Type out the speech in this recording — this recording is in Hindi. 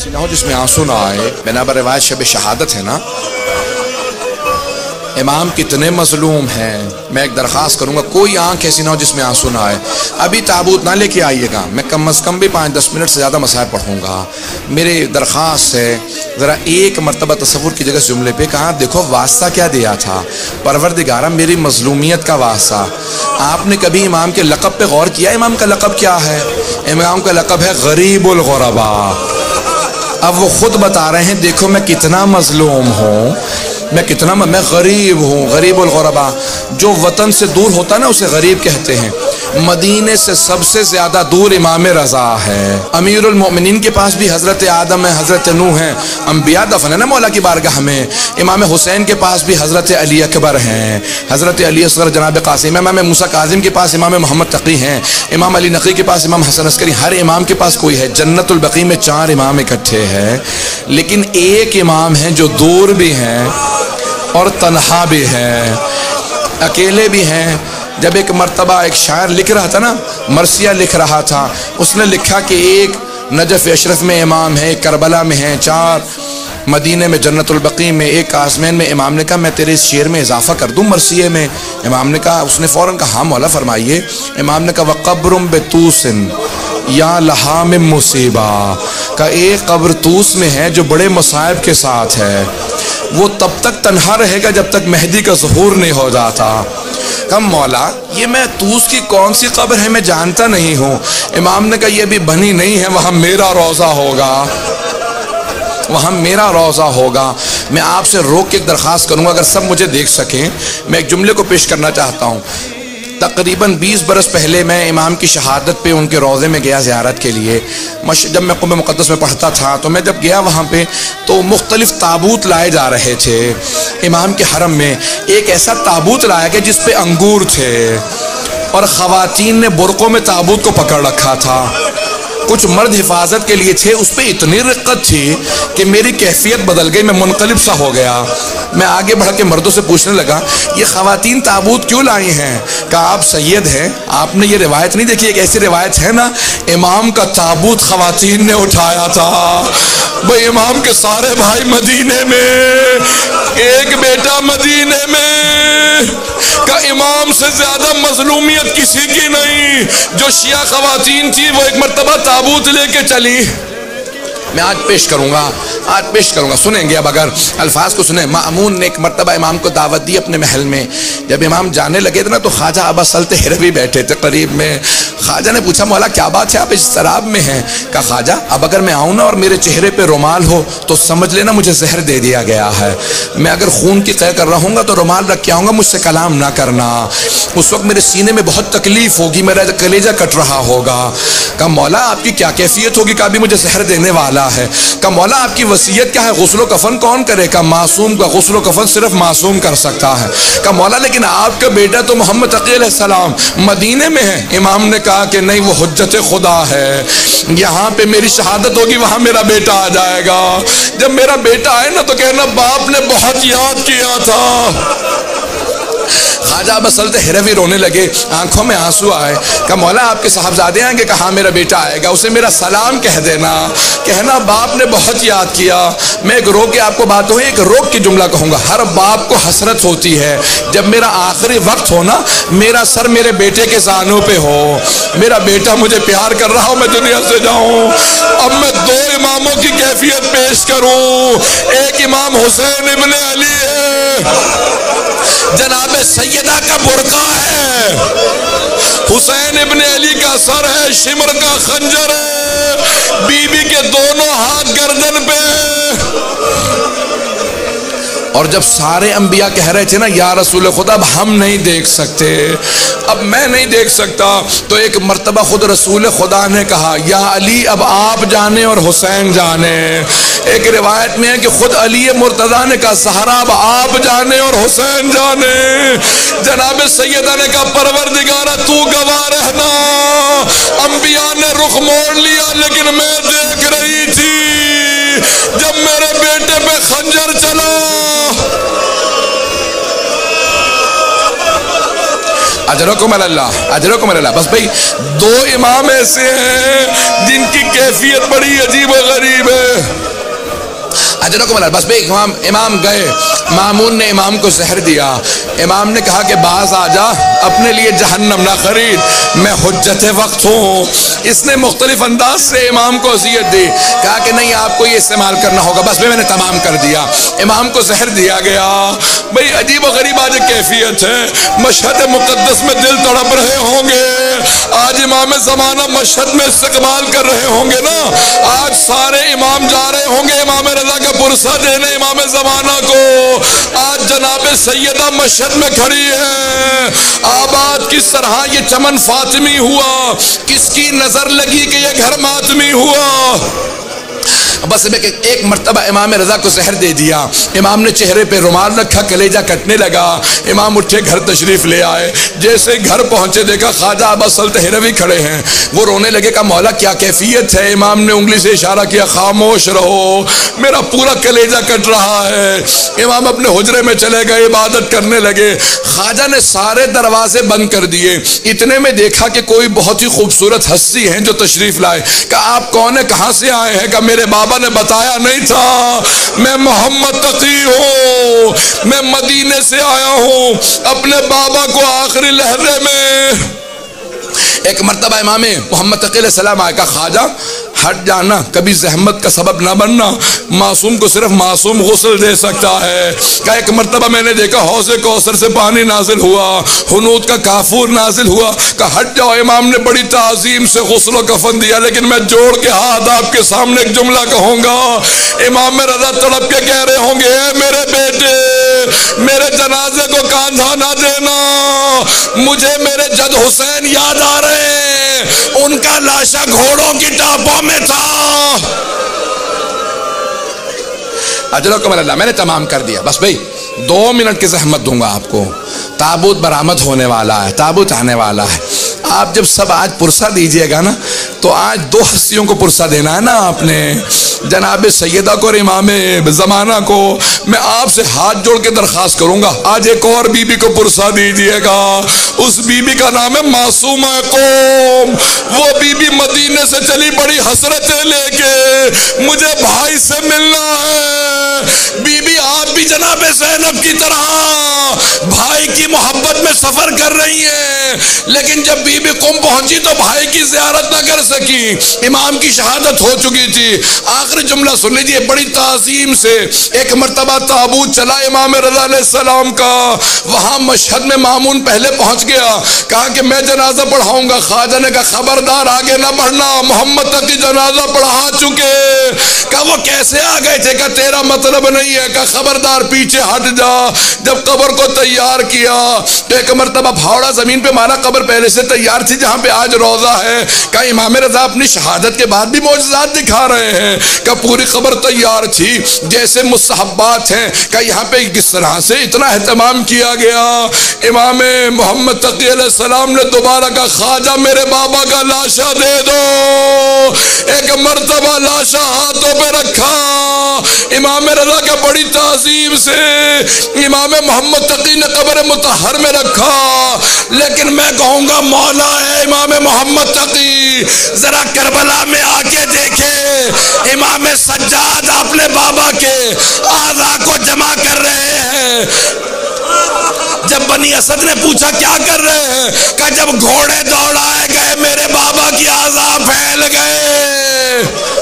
ऐसी ना हो जिसमें आँसू ना आए बिना बर रिवायत शब शहादत है ना इमाम कितने मजलूम हैं मैं एक दरख्वास्त करूँगा कोई आँख ऐसी ना हो जिसमें आँसू ना आए अभी ताबूत ना लेके आइएगा मैं कम अज़ कम भी पाँच दस मिनट से ज़्यादा मसाए पढ़ूँगा मेरे दरख्वास्त है ज़रा एक मरतबा तस्वुर की जगह जुमले पे कहा देखो वास्ता क्या दिया था परवरदिगारा मेरी मजलूमियत का वास्ता आपने कभी इमाम के लकब पे गौर किया इमाम का लकब क्या है इमाम का लकब है गरीबुल गुरबा अब वो खुद बता रहे हैं देखो मैं कितना मजलूम हूँ। मैं कितना मैं मैं गरीब हूँ गरीब गुरबा। जो वतन से दूर होता ना, उसे गरीब कहते हैं। मदीने से सबसे ज़्यादा दूर इमाम रज़ा है। अमीरमिन के पास भी हज़रत आदम है, हज़रत नू है। अम्बिया दफन है ना मौला की बारगाह में। इमाम हुसैन के पास भी हज़रत अली अकबर हैं। हज़रत अली असगर जनाब कासिम इमाम मूसा काजिम के पास इमाम मोहम्मद तकी हैं। इमाम अली नकी के पास इमाम हसन अस्करी। हर इमाम के पास कोई है। जन्नतुलबकी में चार इमाम इकट्ठे हैं। लेकिन एक इमाम है जो दूर भी हैं। और तनहा भी है, अकेले भी हैं। जब एक मरतबा एक शायर लिख रहा था ना, मरसिया लिख रहा था, उसने लिखा कि एक नजफ अशरफ में इमाम है, करबला में है, चार मदीने में जन्नतुलबकी में, एक आसमैन में इमाम ने कहा, मैं तेरे इस शेर में इजाफा कर दूँ मरसिए में? इमाम ने कहा, उसने फ़ौरन कहा हाँ मौला, फरमाइए। इमाम ने कहा वक़ब्रम बेतूसन, या लहा में मुसीबा। का एक कब्र तूस में है जो बड़े मसायब के साथ है। वो तब तक तनहा रहेगा जब तक मेहदी का जहूर नहीं हो जाता। कम मौला, ये मैं तूस की कौन सी कब्र है मैं जानता नहीं हूँ। इमाम ने कहा, ये भी बनी नहीं है, वहाँ मेरा रोज़ा होगा। वहाँ मेरा रोज़ा होगा। मैं आपसे रोक के दरख्वास्त करूँगा, अगर सब मुझे देख सकें। मैं एक जुमले को पेश करना चाहता हूँ। तकरीबन 20 बरस पहले मैं इमाम की शहादत पे उनके रोज़े में गया ज़्यारत के लिए। जब मैं कुम मुक़दस में पढ़ता था तो मैं जब गया वहाँ पे तो मुख्तलिफ़ ताबूत लाए जा रहे थे। इमाम के हरम में एक ऐसा ताबूत लाया गया जिसपे अंगूर थे। और ख़वातीन ने बुरक़ों में ताबूत को पकड़ रखा था। कुछ मर्द हिफाजत के लिए थे, उस पर इतनी रिक्कत थी कि मेरी कैफियत बदल गई, मैं मुनकलब सा हो गया। मैं आगे बढ़ के मर्दों से पूछने लगा, ये खातन ताबूत क्यों लाई हैं? कहा, आप सैयद हैं, आपने ये रिवायत नहीं देखी, एक ऐसी रिवायत है ना, इमाम का ताबूत खातन ने उठाया था। भाई, इमाम के सारे भाई मदीने में, एक बेटा मदीने में, का इमाम से ज़्यादा मजलूमियत किसी की नहीं। जो शिया खातन थी, वो एक मरतबा ताबूत लेके चली। मैं आज पेश करूँगा, आज पेश करूँगा। सुनेंगे अब अगर अल्फाज को सुने। मामून ने एक मरतबा इमाम को दावत दी अपने महल में। जब इमाम जाने लगे थे ना तो ख्वाजा अबा सलते हिरवी बैठे थे करीब में। ख्वाजा ने पूछा, मौला, क्या बात है? आप इस शराब में हैं? कहा, ख्वाजा, अब अगर मैं आऊँ ना और मेरे चेहरे पर रुमाल हो तो समझ लेना मुझे जहर दे दिया गया है। मैं अगर खून की तय कर रहूँगा तो रुमाल रख के आऊँगा, मुझसे कलाम ना करना। उस वक्त मेरे सीने में बहुत तकलीफ़ होगी, मेरा कलेजा कट रहा होगा। कहा, मौला, आपकी क्या कैफियत होगी? कभी मुझे जहर देने वाला है। कहा मौला आपकी वसीयत क्या है? गसलो कफन कौन करेगा मासूम का गसलो कफन सिर्फ़ मासूम कर सकता है। कहा मौला, लेकिन आपका बेटा तो मोहम्मद सलाम मदीने में है। इमाम ने कहा कि नहीं, वो हजत खुदा है। यहाँ पे मेरी शहादत होगी, वहाँ मेरा बेटा आ जाएगा। जब मेरा बेटा आए ना तो कहना, बाप ने बहुत याद किया था। ख्वाजा बसलते हिरवी रोने लगे। आँखों में आँसू आए। कहा, मौला, आपके साहबजादे आएँगे, कहा मेरा बेटा आएगा। उसे मेरा सलाम कह देना। कहना, बाप ने बहुत याद किया। मैं एक रोक के आपको बात हो एक रोक की जुमला कहूँगा। हर बाप को हसरत होती है। जब मेरा आखिरी वक्त हो ना, मेरा सर मेरे बेटे के जानों पे हो। मेरा बेटा मुझे प्यार कर रहा हो, मैं दुनिया से जाऊँ। अब मैं दो इमामों की कैफियत पेश करूँ। एक इमाम हुसैन इबन अली है। जनाब सैदा का बुरका है। हुसैन इबन अली का सर है, शिमर का खंजर है। बीबी के दोनों हाथ गर्दन पे और जब सारे अंबिया कह रहे थे ना, या रसूल खुदा, अब हम नहीं देख सकते। अब मैं नहीं देख सकता। तो एक मरतबा खुद रसूल खुदा ने कहा, या अली, अब आप जाने और हुसैन जाने। एक रिवायत में है कि खुद अली मुर्तदा ने कहा, सहारा अब आप जाने और हुसैन जाने। जनाब सैदा ने कहा परवर दिगारा तू गवा रहना। अंबिया ने रुख मोड़ लिया, लेकिन मैं देख रही थी, जब मेरे बेटे पे खंजर चला। अजरकुम अल्लाह अजरकुम अल्लाह बस भाई, दो इमाम ऐसे हैं जिनकी कैफियत बड़ी अजीब और गरीब है अजर को बस भाई, इमाम इमाम गए। मामून ने इमाम को जहर दिया। इमाम ने कहा कि बाज आ जा, अपने लिए जहन्नम ना खरीद। मैं हजत वक्त हूँ। इसने मुख्तलिफ़ अंदाज से इमाम को अजियत दी। कहा कि नहीं, आपको ये इस्तेमाल करना होगा। बस भाई, मैंने तमाम कर दिया। इमाम को जहर दिया गया। भाई, अजीब गरीब आज कैफियत है। मशहद मुकदस में दिल तड़प रहे होंगे। आज इमाम जमाना मशहद में इस्तेमाल कर रहे होंगे ना। आज सारे इमाम जा रहे होंगे इमाम रजा का पुरसा देने इमाम जमाना को। आज जनाब सैदा मशद में खड़ी है। आबाद किस तरह ये चमन फातमी हुआ। किसकी नज़र लगी कि यह घर मातमी हुआ? बस में एक मरतबा इमाम रजा को जहर दे दिया। इमाम ने चेहरे पे रुमाल रखा, कलेजा कटने लगा। इमाम उठे, घर तशरीफ़ ले आए। जैसे घर पहुँचे, देखा ख्वाजा अब्बास तहरवी खड़े हैं। वो रोने लगे का मौला, क्या कैफियत है? इमाम ने उंगली से इशारा किया, खामोश रहो। मेरा पूरा कलेजा कट रहा है। इमाम अपने हजरे में चले गए, इबादत करने लगे। ख्वाजा ने सारे दरवाजे बंद कर दिए। इतने में देखा कि कोई बहुत ही खूबसूरत हस्ती है जो तशरीफ़ लाए। कहा, आप कौन है? कहाँ से आए हैं? का मेरे बाबा ने बताया नहीं था। मैं मोहम्मद तकी हूँ। मैं मदीने से आया हूँ अपने बाबा को आखिरी लहरे में। एक मरतबा इमाम मोहम्मद तकी सलाम का ख्वाजा हट जाना, कभी जहमत का सबब ना बनना। मासूम को सिर्फ़ मासूम गसल दे सकता है। का एक मरतबा मैंने देखा, हौसे कौसर से पानी नाजिल हुआ, हनूद का काफूर नाजिल हुआ। का हट जाओ, इमाम ने बड़ी तज़ीम से गसल कफन दिया, लेकिन मैं जोड़ के हाथ आपके सामने एक जुमला कहूँगा, इमाम रजा तड़प के कह रहे होंगे मेरे बेटे मेरे जनाजे को कांधा ना देना। मुझे मेरे जद हुसैन याद आ रहे, उनका लाशा घोड़ों की टापों में था। अजर को मैंने तमाम कर दिया। बस भाई, दो मिनट की जहमत दूँगा आपको। ताबूत बरामद होने वाला है, ताबूत आने वाला है। आप जब सब आज पुरसा दीजिएगा ना तो आज दो हस्तियों को पुरसा देना है ना आपने। जनाब सैदा को और इमाम ज़माना को मैं आपसे हाथ जोड़ के दरखास्त करूँगा। आज एक और बीबी को पुरसा दीजिएगा। उस बीबी का नाम है मासूम कौम। वो बीबी मदीने से चली बड़ी हसरत लेके। मुझे भाई से मिलना है। बीबी, आप भी जनाब जैनब की तरह भाई की मोहब्बत में सफ़र कर रही है। लेकिन जब बीबी कुम पहुँची तो भाई की जियारत ना कर सकी। इमाम की शहादत हो चुकी थी। आखिरी जुमला सुन लीजिए, बड़ी ताजीम से एक मरतबा ताबूत चला इमाम रजा सलाम का। वहाँ मशहद में मामून पहले पहुँच गया। कहा कि मैं जनाजा पढ़ाऊँगा। ख्वाजा ने कहा, खबरदार, आगे ना बढ़ना। मोहम्मद तक जनाजा पढ़ा चुके। कहा, वो कैसे आ गए थे? का तेरा मतलब नहीं है का खबरदार पीछे हट जा। जब कबर को तैयार किया तो एक मरतबा फावड़ा ज़मीन पे मारा कबर पहले से तैयार थी, जहाँ पे आज रोजा है। का इमाम रजा अपनी शहादत के बाद भी मौजात दिखा रहे हैं? का पूरी खबर तैयार थी? जैसे मुस्तहबात हैं। का यहाँ पे किस तरह से इतना अहतमाम किया गया? इमाम मोहम्मद तकी सलाम ने दोबारा का ख्वाजा मेरे बाबा का लाशा दे दो। एक मरतबा लाशा हाथों पे रखा। इमाम रजा का बड़ी तहजीब से इमाम मोहम्मद तकी ने कब्र मुतहर में रखा। लेकिन मैं कहूँगा, मौला है इमाम मोहम्मद तकी, जरा करबला में आके देखे। इमाम सज्जाद अपने बाबा के आजा को जमा कर रहे हैं। जब बनी असद ने पूछा, क्या कर रहे हैं? कहा, जब घोड़े दौड़ाए गए, मेरे बाबा की आजा फैल गए।